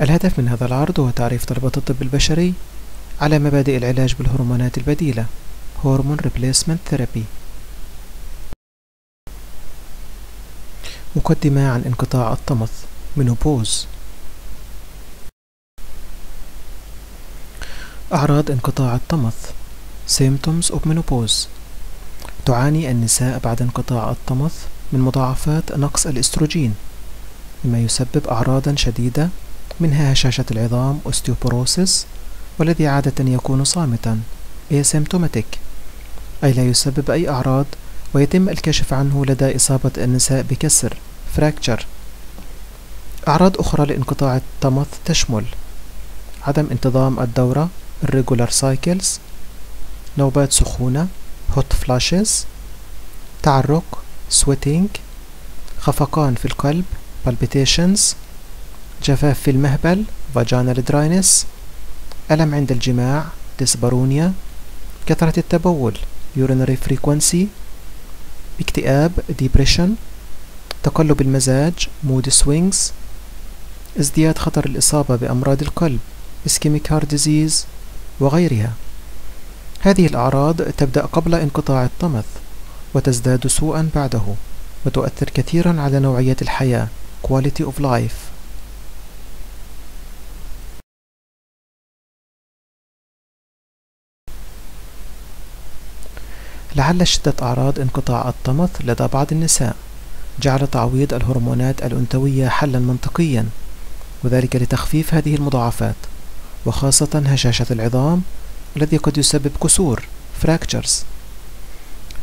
الهدف من هذا العرض هو تعريف طلبة الطب البشري على مبادئ العلاج بالهرمونات البديلة hormone replacement therapy مقدمة عن انقطاع الطمث menopause أعراض انقطاع الطمث Symptoms of Menopause. تعاني النساء بعد انقطاع الطمث من مضاعفات نقص الإستروجين مما يسبب أعراضا شديدة منها هشاشة العظام osteoporosis والذي عادة يكون صامتا asymptomatic أي لا يسبب أي أعراض ويتم الكشف عنه لدى إصابة النساء بكسر fracture أعراض أخرى لانقطاع الطمث تشمل عدم انتظام الدورة irregular cycles نوبات سخونة hot flashes تعرق sweating خفقان في القلب palpitations جفاف في المهبل vaginal dryness ألم عند الجماع dyspareunia كثرة التبول urinary frequency اكتئاب depression تقلب المزاج mood swings ازدياد خطر الإصابة بأمراض القلب ischemic heart disease وغيرها. هذه الأعراض تبدأ قبل انقطاع الطمث وتزداد سوءا بعده وتؤثر كثيرا على نوعية الحياة quality of life. لعل شدة أعراض انقطاع الطمث لدى بعض النساء جعل تعويض الهرمونات الأنثوية حلا منطقيا وذلك لتخفيف هذه المضاعفات وخاصة هشاشة العظام الذي قد يسبب كسور fractures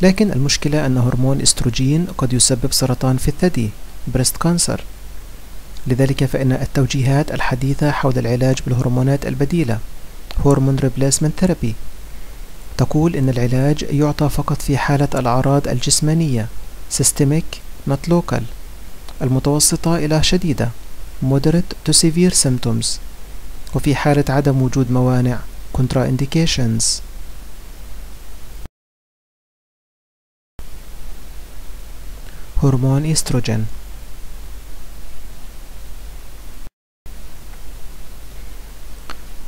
لكن المشكلة أن هرمون إستروجين قد يسبب سرطان في الثدي breast cancer لذلك فإن التوجيهات الحديثة حول العلاج بالهرمونات البديلة هرمون replacement therapy تقول إن العلاج يعطى فقط في حالة الأعراض الجسمانية systemic not local المتوسطة إلى شديدة moderate to severe symptoms وفي حالة عدم وجود موانع contraindications. هرمون إستروجين.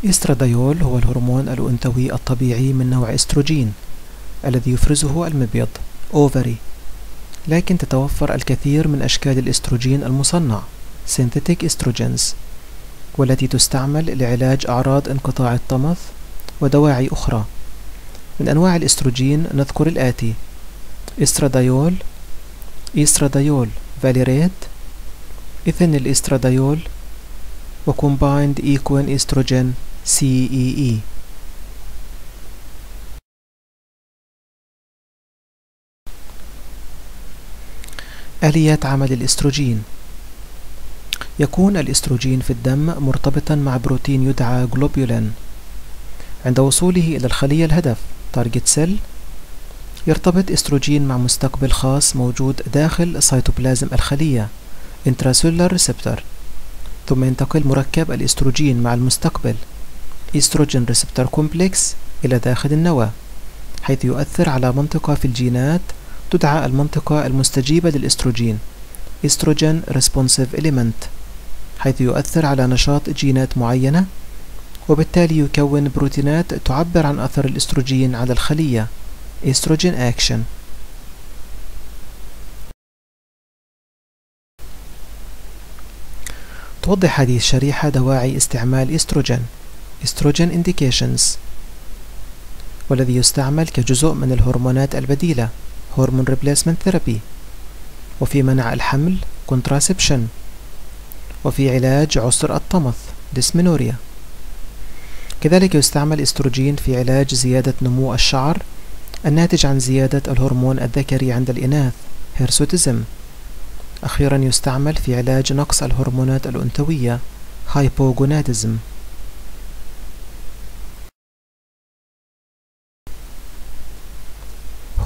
إستراديول هو الهرمون الأنثوي الطبيعي من نوع إستروجين الذي يفرزه المبيض ovary. لكن تتوفر الكثير من أشكال الإستروجين المصنع synthetic estrogens والتي تستعمل لعلاج أعراض انقطاع الطمث ودواعي أخرى. من أنواع الإستروجين نذكر الآتي إستراديول estradiol valerate ethinyl estradiol و combined equine estrogen CEE آليات عمل الإستروجين. يكون الإستروجين في الدم مرتبطا مع بروتين يدعى جلوبولين عند وصوله إلى الخلية الهدف target cell يرتبط إستروجين مع مستقبل خاص موجود داخل سيتوبلازم الخلية intracellular receptor. ثم ينتقل مركب الإستروجين مع المستقبل. estrogen receptor complex إلى داخل النواة حيث يؤثر على منطقة في الجينات تدعى المنطقة المستجيبة للإستروجين estrogen responsive element حيث يؤثر على نشاط جينات معينة وبالتالي يكون بروتينات تعبر عن أثر الإستروجين على الخلية estrogen action. توضح هذه الشريحة دواعي استعمال إستروجين. Estrogen Indications والذي يستعمل كجزء من الهرمونات البديلة هرمون Replacement Therapy وفي منع الحمل Contraception وفي علاج عسر الطمث Dysmenorrhea. كذلك يستعمل استروجين في علاج زيادة نمو الشعر الناتج عن زيادة الهرمون الذكري عند الإناث هيرسوتيزم أخيرا يستعمل في علاج نقص الهرمونات الأنثوية hypogonadism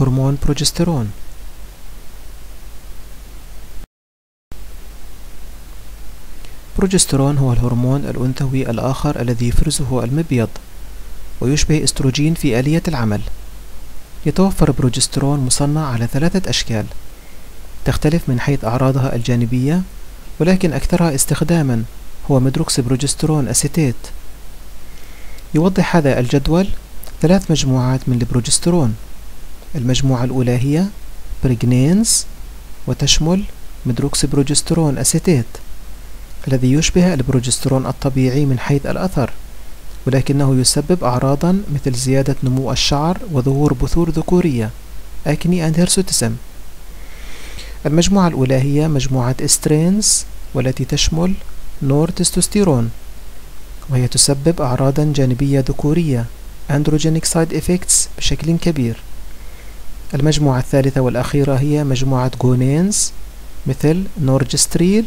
هرمون بروجسترون بروجسترون هو الهرمون الأنثوي الآخر الذي يفرزه المبيض ويشبه استروجين في آلية العمل. يتوفر بروجسترون مصنع على ثلاثة أشكال. تختلف من حيث أعراضها الجانبية ولكن أكثرها استخداما هو medroxyprogesterone acetate. يوضح هذا الجدول ثلاث مجموعات من البروجسترون. المجموعة الأولى هي pregnanes وتشمل medroxyprogesterone acetate الذي يشبه البروجسترون الطبيعي من حيث الأثر ولكنه يسبب أعراضا مثل زيادة نمو الشعر وظهور بثور ذكورية acne and hirsutism المجموعة الأولى هي مجموعة estranes والتي تشمل nortestosterone وهي تسبب أعراضا جانبية ذكورية androgenic side effects بشكل كبير. المجموعة الثالثة والأخيرة هي مجموعة gonanes مثل norgestrel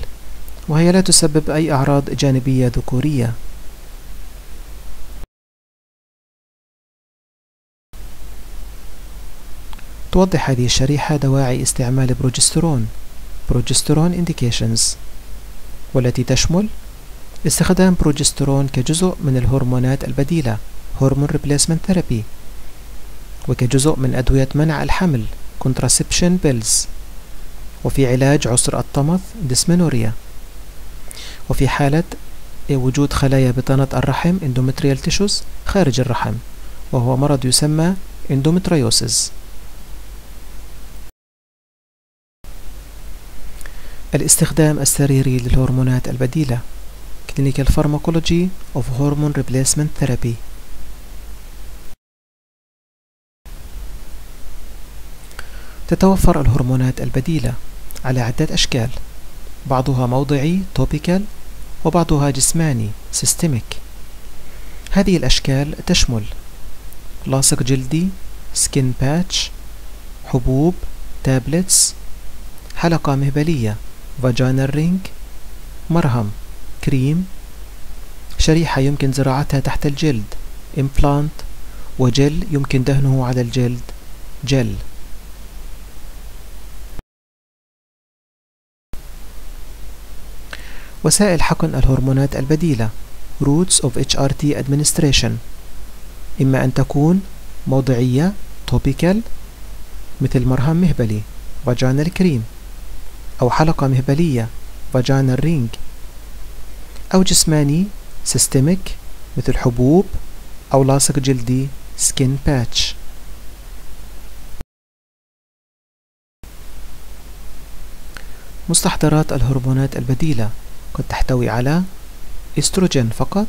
وهي لا تسبب أي أعراض جانبية ذكورية. توضح هذه الشريحة دواعي استعمال بروجسترون بروجسترون indications والتي تشمل استخدام بروجسترون كجزء من الهرمونات البديلة hormone replacement therapy وكجزء من أدوية منع الحمل contraception pills. وفي علاج عسر الطمث dysmenorrhea وفي حالة وجود خلايا بطانة الرحم endometrial tissues خارج الرحم. وهو مرض يسمى endometriosis. الاستخدام السريري للهرمونات البديلة. Clinical Pharmacology of Hormone Replacement Therapy. تتوفر الهرمونات البديلة على عدة أشكال. بعضها موضعي topical وبعضها جسماني systemic. هذه الأشكال تشمل لاصق جلدي skin patch حبوب تابلتس حلقة مهبلية vaginal ring مرهم كريم شريحة يمكن زراعتها تحت الجلد implant وجل يمكن دهنه على الجلد جل وسائل حقن الهرمونات البديلة routes of HRT administration. إما أن تكون موضعية topical مثل مرهم مهبلي vaginal cream أو حلقة مهبلية vaginal ring. أو جسماني systemic مثل حبوب أو لاصق جلدي skin patch. مستحضرات الهرمونات البديلة. قد تحتوي على إستروجين فقط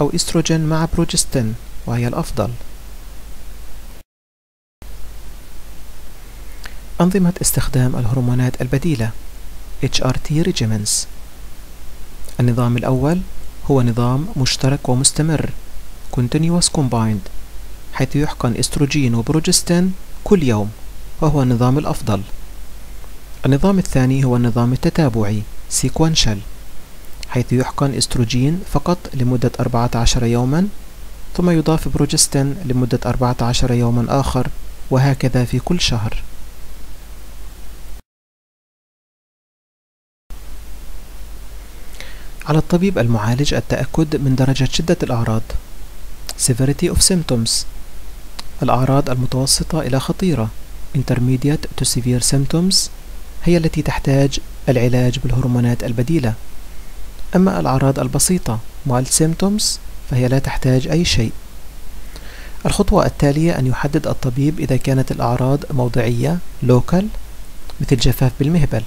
أو إستروجين مع بروجستين وهي الأفضل. أنظمة استخدام الهرمونات البديلة HRT regimens. النظام الأول هو نظام مشترك ومستمر Continuous Combined حيث يحقن إستروجين وبروجستين كل يوم وهو النظام الأفضل. النظام الثاني هو النظام التتابعي Sequential. حيث يحقن استروجين فقط لمدة 14 يوما ثم يضاف بروجستين لمدة 14 يوما آخر وهكذا في كل شهر. على الطبيب المعالج التأكد من درجة شدة الأعراض. Severity of symptoms. الأعراض المتوسطة إلى خطيرة. Intermediate to severe symptoms هي التي تحتاج العلاج بالهرمونات البديلة. أما الأعراض البسيطة mild symptoms فهي لا تحتاج أي شيء. الخطوة التالية أن يحدد الطبيب إذا كانت الأعراض موضعية local مثل جفاف بالمهبل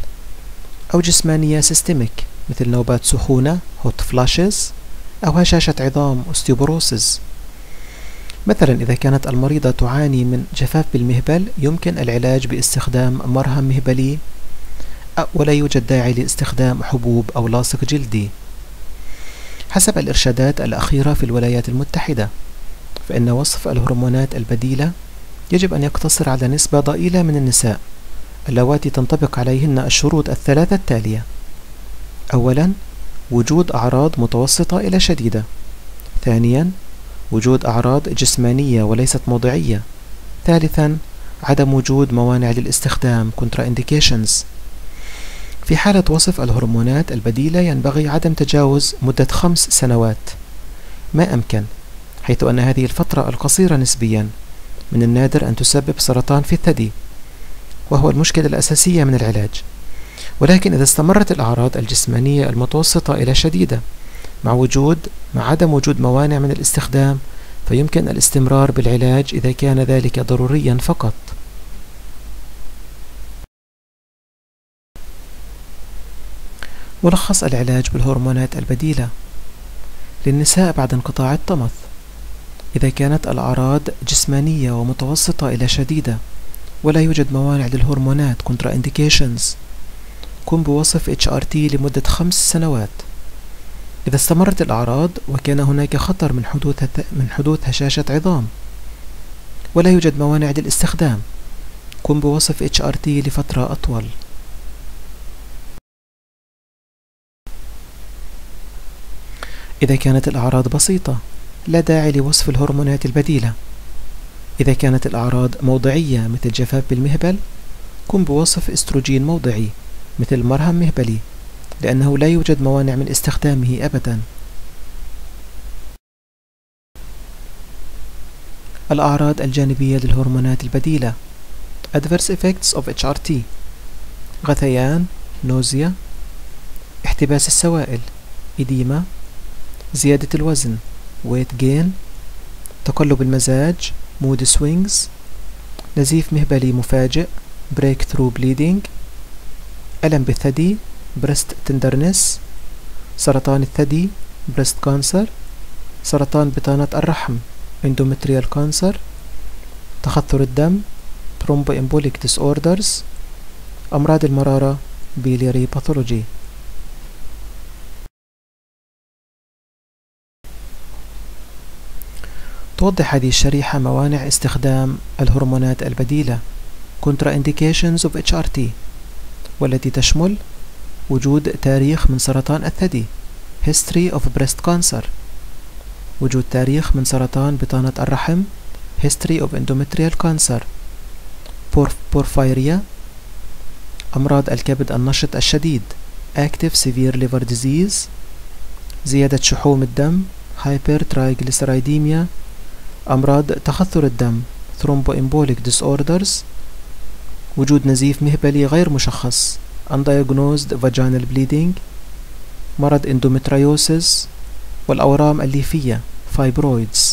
أو جسمانية systemic مثل نوبات سخونة hot flashes أو هشاشة عظام osteoporosis. مثلا إذا كانت المريضة تعاني من جفاف بالمهبل يمكن العلاج باستخدام مرهم مهبلي ولا يوجد داعي لاستخدام حبوب أو لاصق جلدي. حسب الإرشادات الأخيرة في الولايات المتحدة فإن وصف الهرمونات البديلة يجب أن يقتصر على نسبة ضئيلة من النساء اللواتي تنطبق عليهن الشروط الثلاثة التالية. أولا وجود أعراض متوسطة إلى شديدة. ثانيا وجود أعراض جسمانية وليست موضعية. ثالثا عدم وجود موانع للاستخدام contraindications في حالة وصف الهرمونات البديلة ينبغي عدم تجاوز مدة خمس سنوات. ما أمكن حيث أن هذه الفترة القصيرة نسبيا من النادر أن تسبب سرطان في الثدي وهو المشكلة الأساسية من العلاج. ولكن إذا استمرت الأعراض الجسمانية المتوسطة إلى شديدة مع وجود مع عدم وجود موانع من الاستخدام فيمكن الاستمرار بالعلاج إذا كان ذلك ضروريا فقط. ملخص العلاج بالهرمونات البديلة للنساء بعد انقطاع الطمث. إذا كانت الأعراض جسمانية ومتوسطة إلى شديدة ولا يوجد موانع للهرمونات contra indications قم بوصف HRT لمدة خمس سنوات. إذا استمرت الأعراض وكان هناك خطر من حدوث من حدوث هشاشة عظام. ولا يوجد موانع للاستخدام. قم بوصف HRT لفترة أطول. إذا كانت الأعراض بسيطة لا داعي لوصف الهرمونات البديلة. إذا كانت الأعراض موضعية مثل جفاف بالمهبل قم بوصف استروجين موضعي مثل مرهم مهبلي لأنه لا يوجد موانع من استخدامه أبدا. الأعراض الجانبية للهرمونات البديلة. Adverse Effects of HRT غثيان نوزيا احتباس السوائل إديمة زيادة الوزن weight gain تقلب المزاج mood swings نزيف مهبلي مفاجئ breakthrough bleeding ألم بالثدي breast tenderness سرطان الثدي breast cancer سرطان بطانة الرحم endometrial cancer تخثر الدم thromboembolic disorders أمراض المرارة biliary pathology توضح هذه الشريحة موانع استخدام الهرمونات البديلة Contraindications of HRT والتي تشمل وجود تاريخ من سرطان الثدي History of breast cancer وجود تاريخ من سرطان بطانة الرحم History of endometrial cancer Porphyria أمراض الكبد النشط الشديد Active severe liver disease زيادة شحوم الدم Hypertriglyceridemia أمراض تخثر الدم Thromboembolic disorders وجود نزيف مهبلي غير مشخص undiagnosed vaginal bleeding مرض endometriosis والأورام الليفية fibroids